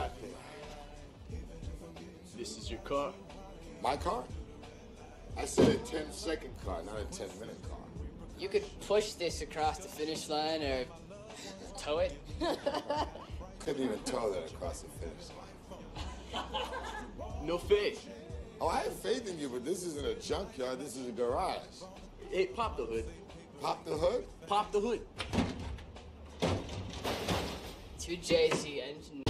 got there? This is your car? My car? I said a 10 second car, not a 10 minute car. You could push this across the finish line or tow it. Couldn't even tow that across the finish line. No faith. Oh, I have faith in you, but this isn't a junkyard. This is a garage. Hey, pop the hood. Pop the hood? Pop the hood. 2JZ engine.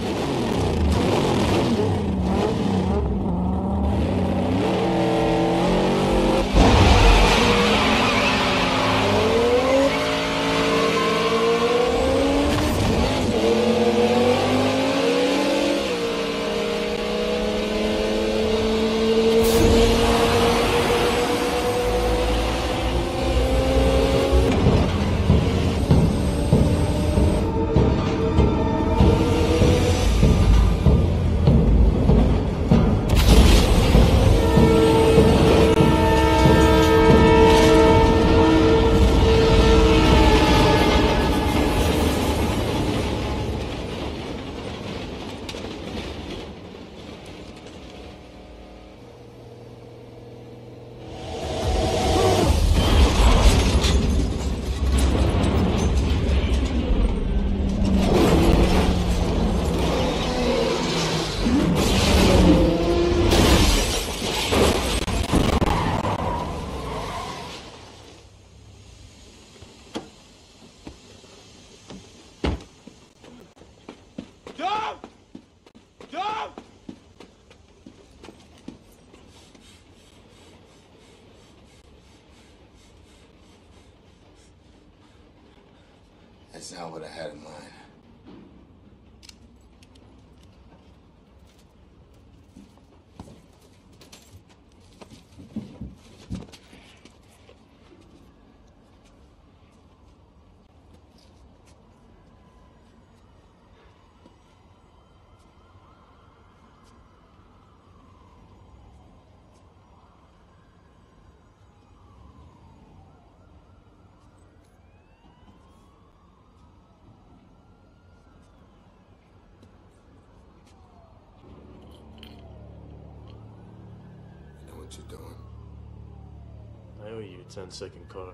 That's not what I had in mind. What you're doing? I owe you a 10 second car.